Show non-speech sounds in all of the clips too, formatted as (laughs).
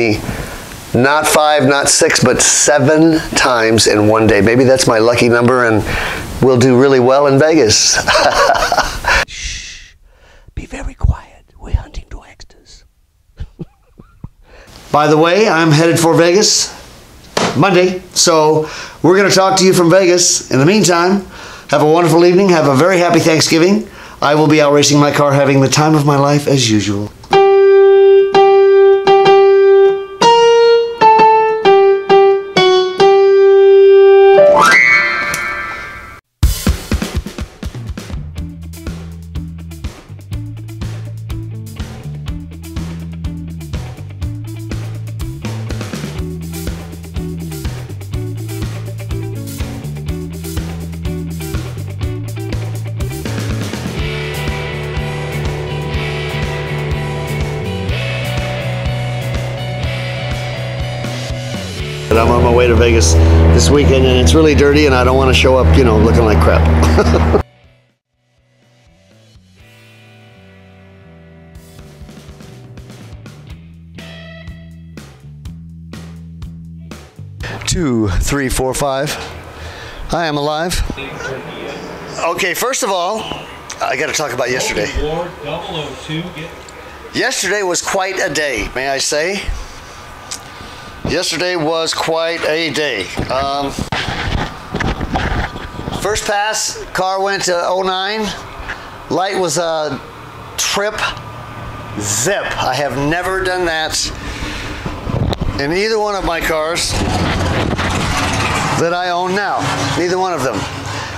me not five, not six, but seven times in one day. Maybe that's my lucky number and we'll do really well in Vegas. (laughs) Shh. Be very quiet. We're hunting dragsters. By the way, I'm headed for Vegas Monday, so we're going to talk to you from Vegas. In the meantime, have a wonderful evening. Have a very happy Thanksgiving. I will be out racing my car, having the time of my life as usual. I'm on my way to Vegas this weekend and it's really dirty and I don't want to show up, you know, looking like crap. (laughs) Two, three, four, five. I'm alive. Okay, first of all, I got to talk about yesterday. Ward 002. Get Yesterday was quite a day, may I say. Yesterday was quite a day. Um, first pass, car went to 09. Light was a trip zip. I have never done that in either one of my cars that I own now. Neither one of them.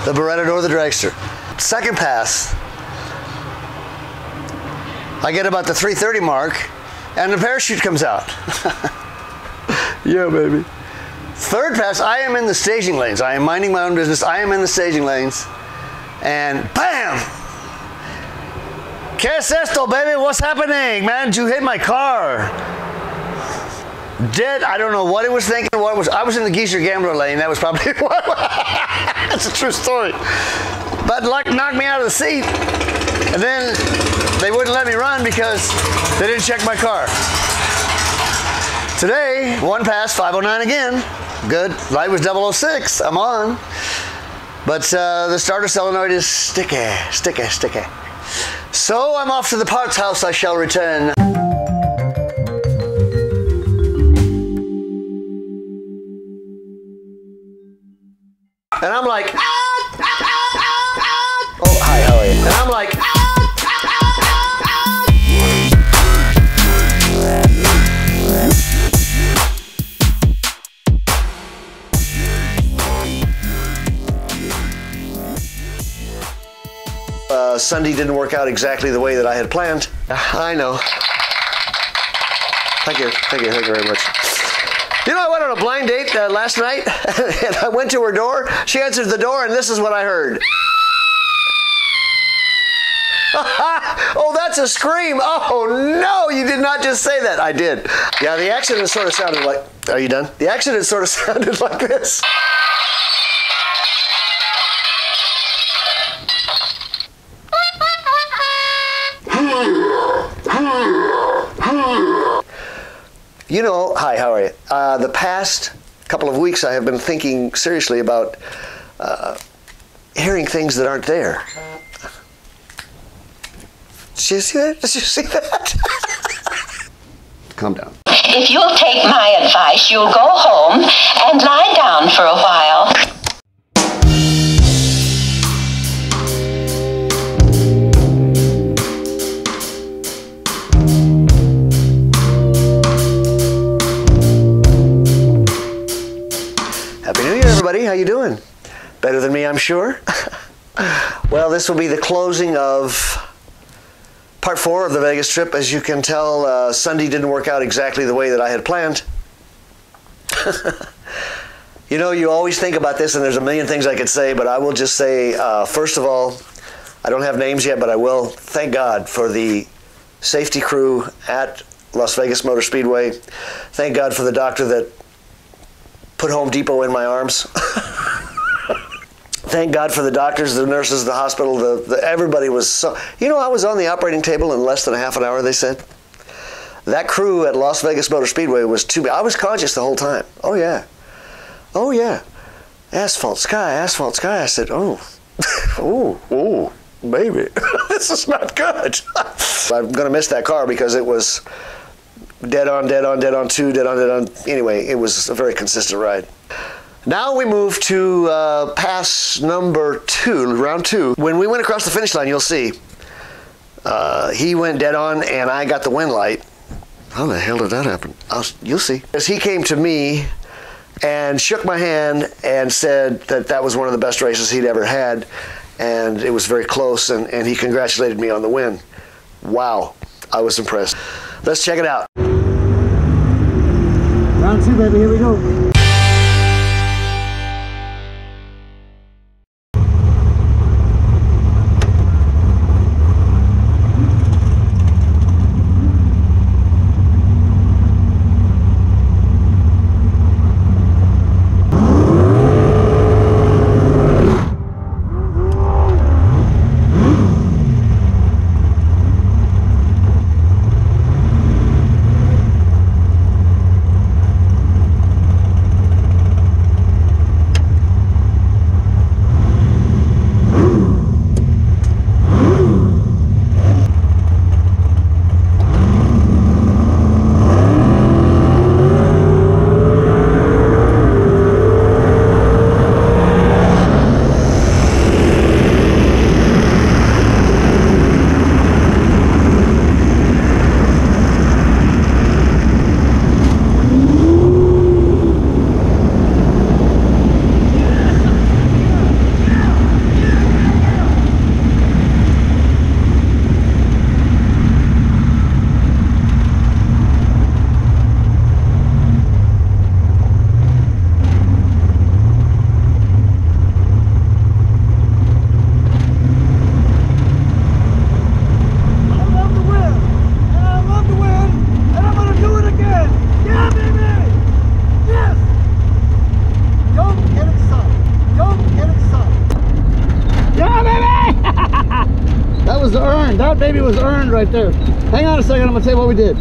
The Beretta nor the Dragster. Second pass, I get about the 330 mark, and the parachute comes out. (laughs) yeah, baby. Third pass, I am in the staging lanes. I am minding my own business. I am in the staging lanes, and bam! ¿Qué es esto, baby? What's happening, man? You hit my car. Dead. I don't know what it was thinking. What was? I was in the geezer gambler lane. That was probably (laughs) what. That's a true story. But luck knocked me out of the seat. And then they wouldn't let me run because they didn't check my car. Today, one pass, 509 again. Good. Light was 006. I'm on. But uh, the starter solenoid is sticky, sticky, sticky. So I'm off to the parts house. I shall return. And I'm like, Sunday didn't work out exactly the way that I had planned. I know. Thank you, thank you, thank you very much. You know, I went on a blind date uh, last night, (laughs) and I went to her door. She answered the door, and this is what I heard. (laughs) oh, that's a scream. Oh, no, you did not just say that. I did. Yeah, the accident sort of sounded like. Are you done? The accident sort of (laughs) sounded like this. You know, hi, how are you? Uh, the past couple of weeks, I have been thinking seriously about uh, hearing things that aren't there. Did you see that? Did you see that? (laughs) Calm down. If you'll take my advice, you'll go home and lie down for a while. How you doing? Better than me, I'm sure. (laughs) well, this will be the closing of part four of the Vegas trip. As you can tell, uh, Sunday didn't work out exactly the way that I had planned. (laughs) you know, you always think about this, and there's a million things I could say, but I will just say, uh, first of all, I don't have names yet, but I will. Thank God for the safety crew at Las Vegas Motor Speedway. Thank God for the doctor that put Home Depot in my arms. (laughs) Thank God for the doctors, the nurses, the hospital, the, the everybody was so. You know, I was on the operating table in less than a half an hour. They said. That crew at Las Vegas Motor Speedway was too. I was conscious the whole time. Oh, yeah. Oh, yeah. Asphalt sky, asphalt sky. I said, oh, (laughs) oh, oh, baby, (laughs) this is not good. I'm to miss that car because it was dead on, dead on, dead on two, dead on, dead on. Anyway, it was a very consistent ride. Now we move to uh, pass number two, round two. When we went across the finish line, you'll see uh, he went dead on and I got the wind light. How the hell did that happen? I'll, you'll see. As he came to me and shook my hand and said that that was one of the best races he'd ever had, and it was very close, and, and he congratulated me on the win. Wow, I was impressed. Let's check it out. Two, baby. Here we go. I love to win, and I love to win, and I'm gonna do it again. Yeah, baby. Yes. Don't get excited. Don't get excited. Yeah, baby. that was earned. That baby was earned right there. Hang on a second. I'm gonna tell you what we did.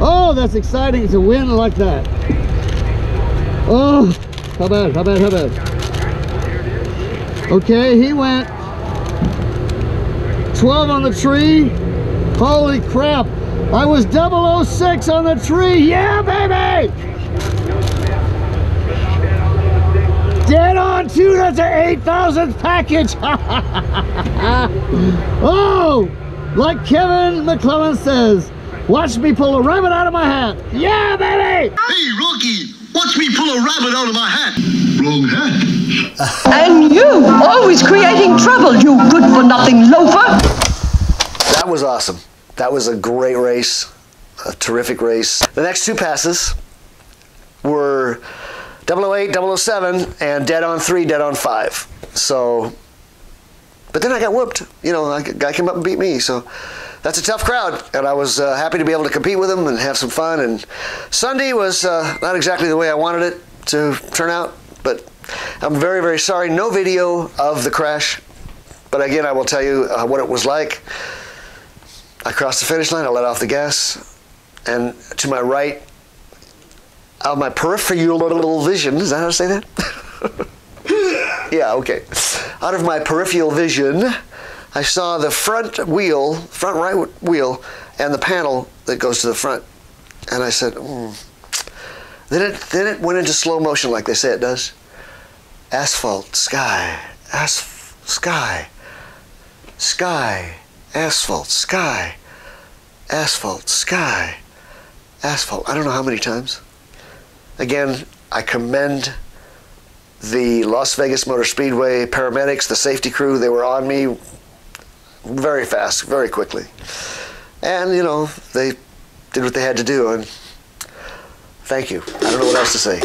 Oh, that's exciting to win like that. Oh, how bad? How bad? How bad? Okay, he went 12 on the tree. Holy crap. I was 006 on the tree. Yeah, baby. Dead on two. That's an 8,000 package. (laughs) oh, like Kevin McClellan says, watch me pull a rabbit out of my hat. Yeah, baby. Hey, Rocky, watch me pull a rabbit out of my hat. Wrong hat. (laughs) And you, always creating trouble, you good for nothing loafer. That was awesome. That was a great race, a terrific race. The next two passes were 008, 007, and dead on 3, dead on 5. So, but then I got whooped. You know, a guy came up and beat me. So that's a tough crowd. And I was uh, happy to be able to compete with them and have some fun. And Sunday was uh, not exactly the way I wanted it to turn out, but I'm very, very sorry. No video of the crash. But again, I will tell you uh, what it was like. I crossed the finish line, I let off the gas, and to my right, out of my peripheral little vision, is that how to say that? (laughs) yeah, okay. Out of my peripheral vision, I saw the front wheel, front right wheel, and the panel that goes to the front. And I said, hmm. Then it, then it went into slow motion like they say it does. Asphalt, sky, asphalt, sky, sky, asphalt, sky, asphalt, sky, asphalt. I don't know how many times. Again, I commend the Las Vegas Motor Speedway paramedics, the safety crew. They were on me very fast, very quickly. And, you know, they did what they had to do. And thank you. I don't know what else to say.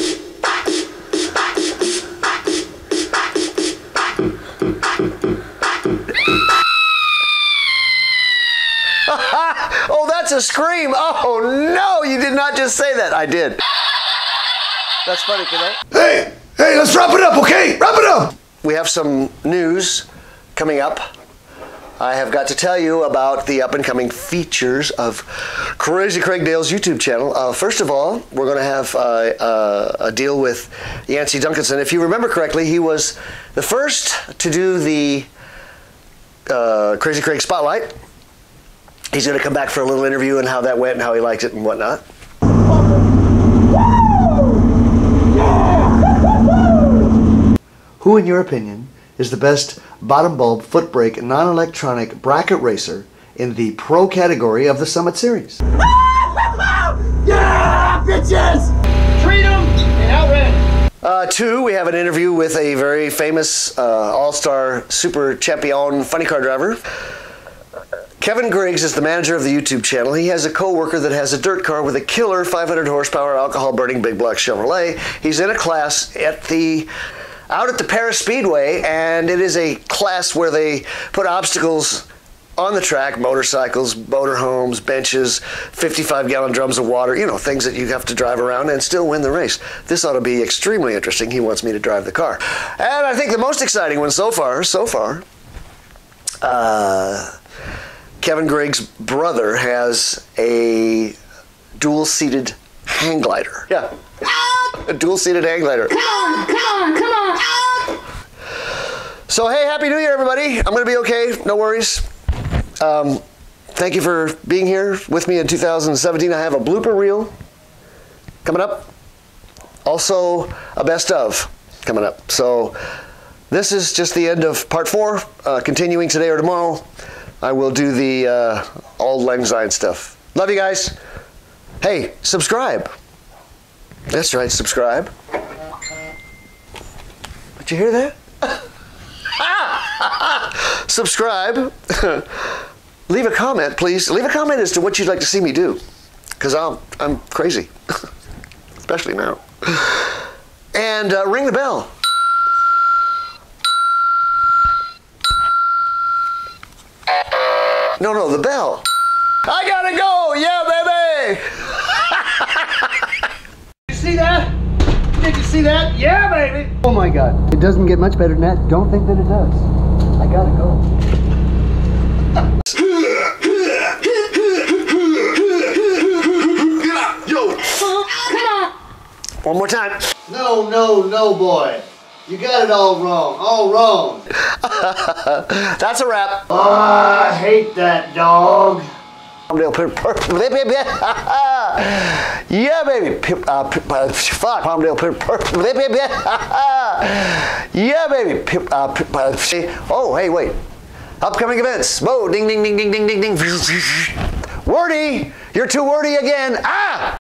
(laughs) oh, that's a scream. Oh, no, you did not just say that. I did. That's funny, can I? Hey, hey, let's wrap it up, okay? Wrap it up. We have some news coming up. I have got to tell you about the up and coming features of Crazy Craig Dale's YouTube channel. Uh, first of all, we're going to have uh, uh, a deal with Yancey Duncanson. If you remember correctly, he was the first to do the uh, Crazy Craig Spotlight. He's going to come back for a little interview and how that went and how he liked it and whatnot. Who, in your opinion, is the best bottom bulb foot brake non electronic bracket racer in the pro category of the Summit Series? Yeah, bitches! Freedom and outrage! Uh, two, we have an interview with a very famous uh, all star super champion funny car driver. Kevin Griggs is the manager of the YouTube channel. He has a coworker that has a dirt car with a killer 500 horsepower alcohol burning big block Chevrolet. He's in a class at the out at the Perris Speedway, and it is a class where they put obstacles on the track motorcycles, motorhomes, benches, 55 gallon drums of water, you know, things that you have to drive around and still win the race. This ought to be extremely interesting. He wants me to drive the car. And I think the most exciting one so far, so far, uh, Kevin Griggs' brother has a dual seated hang glider. Yeah. A dual seated hang glider. Come on, come on, come on. So, hey, Happy New Year, everybody. I'm to be okay. No worries. Um, thank you for being here with me in 2017. I have a blooper reel coming up. Also, a best of coming up. So, this is just the end of part four. Uh, continuing today or tomorrow, I will do the uh, Auld Lang Syne stuff. Love you guys. Hey, subscribe. That's right, subscribe. Did you hear that? (laughs) subscribe. (laughs) Leave a comment, please. Leave a comment as to what you'd like to see me do, because I'm I'm crazy, (laughs) especially now. And uh, ring the bell. No, no, the bell. I gotta go. Yeah, baby. You see that? Did you see that? Yeah, baby! Oh my God. It doesn't get much better than that. Don't think that it does. I gotta go. Yo, Come on. One more time. No, no, no, boy. You got it all wrong. All wrong. (laughs) That's a wrap. Oh, I hate that dog. Per- (laughs) yeah, baby. Uh, uh, fuck. Palmdale. per- (laughs) yeah, baby. Uh, oh, hey, wait. Upcoming events. Whoa, ding, ding, ding, ding, ding, ding, ding. Wordy, you're too wordy again. Ah!